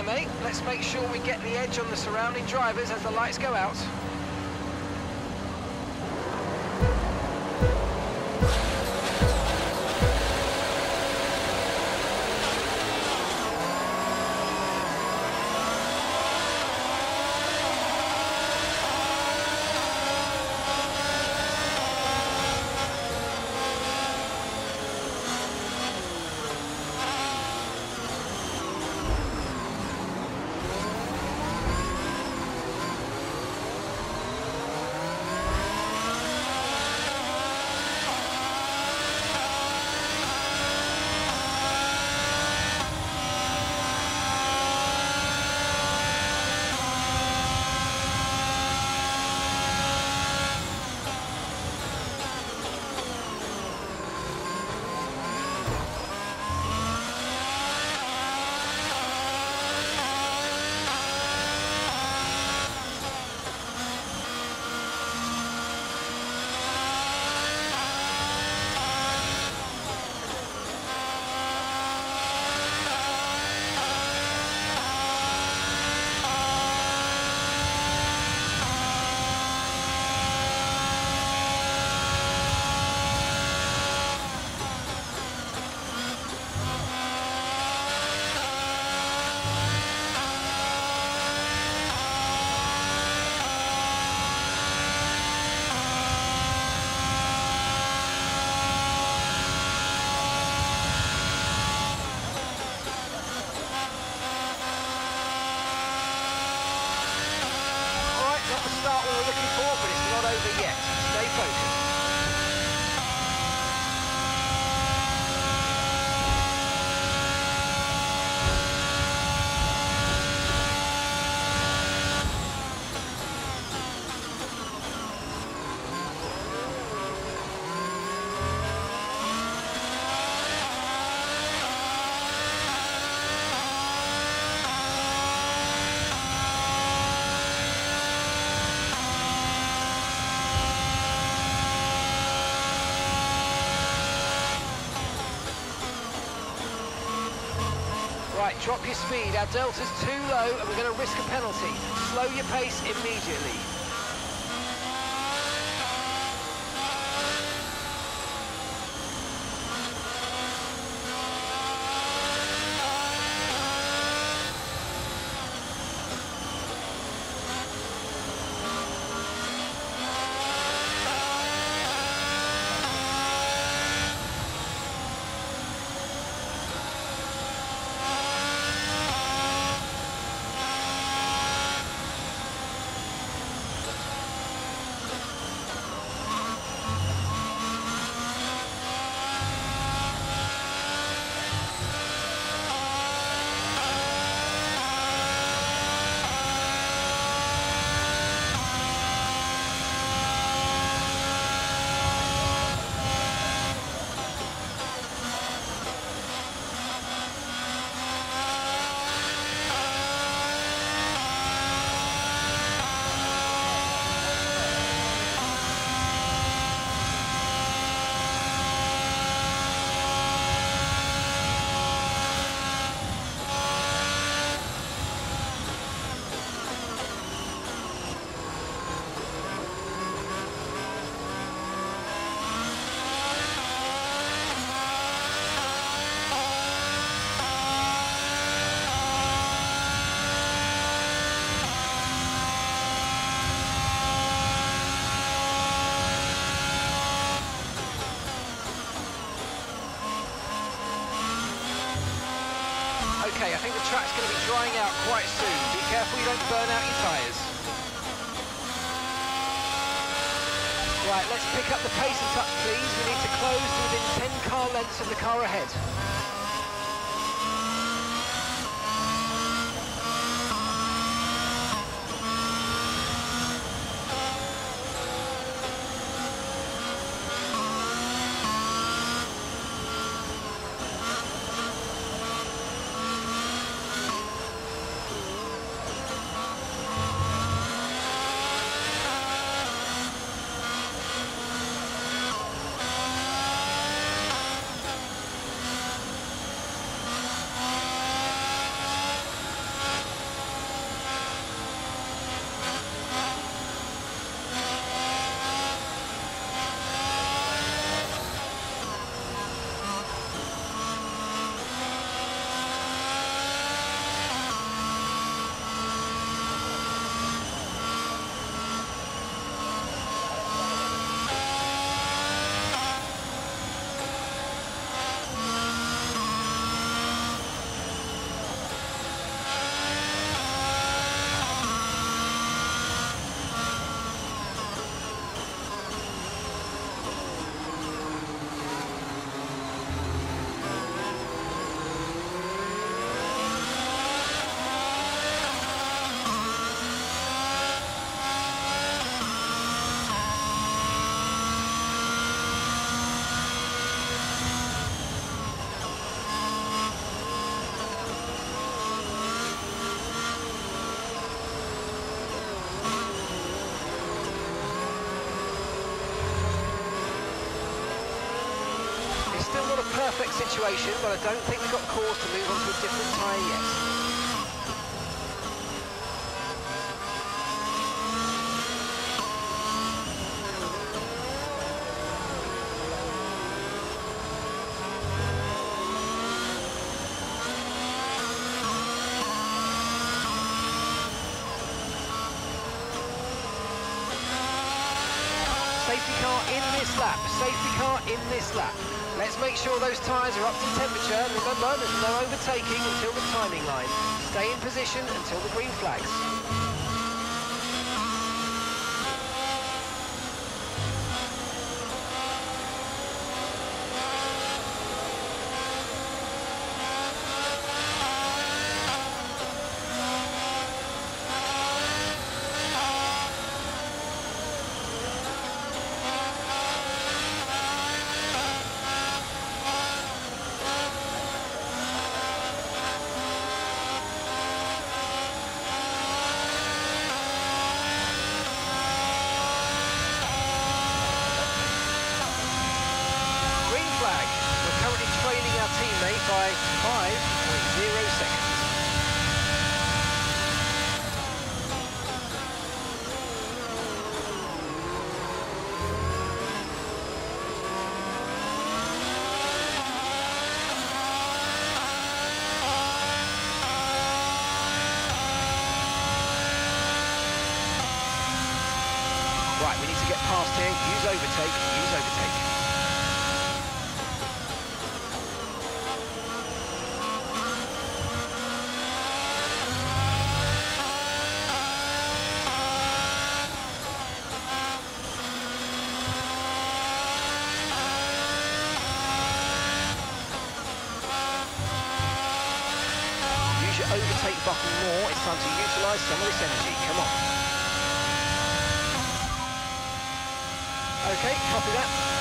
There, mate. Let's make sure we get the edge on the surrounding drivers as the lights go out. All right, not the start we were looking for, but it's not over yet. Stay Right, drop your speed. Our delta's too low and we're going to risk a penalty. Slow your pace immediately. Okay, I think the track's going to be drying out quite soon. Be careful you don't burn out your tyres. Right, let's pick up the pace a touch, please. We need to close to within 10 car lengths of the car ahead. Situation, but I don't think we've got cause to move on to a different tyre yet. Safety car in this lap, safety car in this lap. Let's make sure those tyres are up to temperature. Remember, there's no overtaking until the timing line. Stay in position until the green flags. Seconds. Right, we need to get past here. Use overtake, use overtake. Use your overtake more. It's time to utilise some of this energy. Come on. Okay, copy that.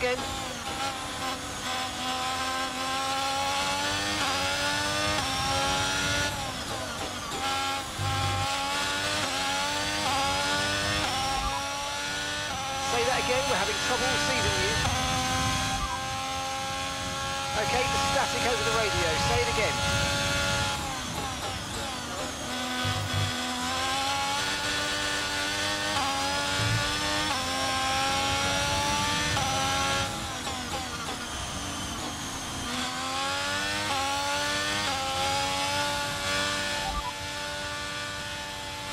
Again. Say that again, we're having trouble receiving you. Okay, the static over the radio, say it again.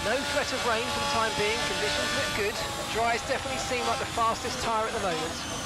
No threat of rain for the time being, conditions look good. Dries definitely seem like the fastest tyre at the moment.